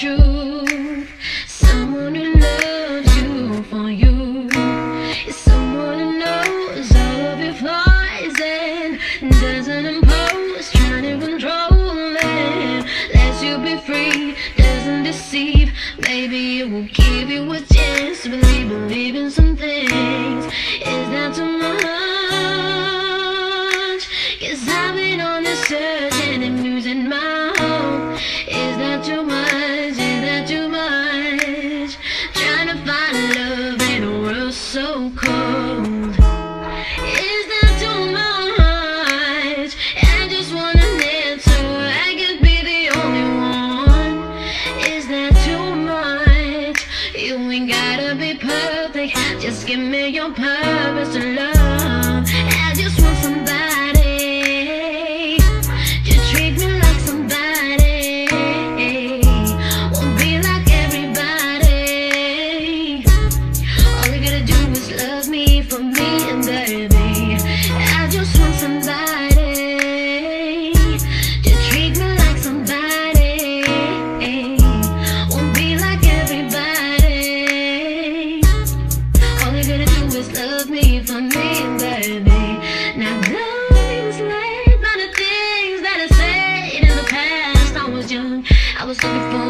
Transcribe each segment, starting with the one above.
Someone who loves you for you. Is someone who knows all of your flaws and doesn't impose, trying to control them. Lets you be free, doesn't deceive. Maybe it will give you a chance to believe, in something. So cold. Is that too much? I just want an answer. I could be the only one. Is that too much? You ain't gotta be perfect. Just give me your purpose to love. I just want somebody love me for me and baby. I just want somebody to treat me like somebody. Won't be like everybody. All gotta do is love me for me and baby. Now the things that I said in the past. I was young, I was looking for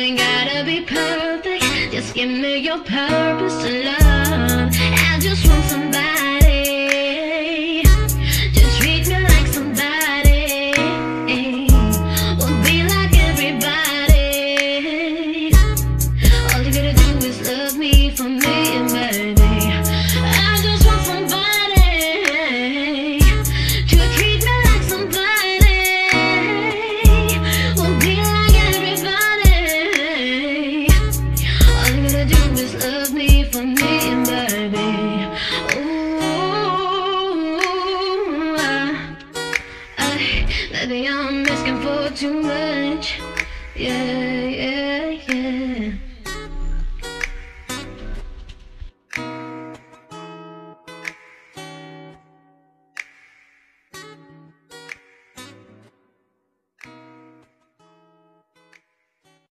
ain't gotta be perfect. Just give me your purpose to love. Baby, I'm asking for too much. Yeah, yeah.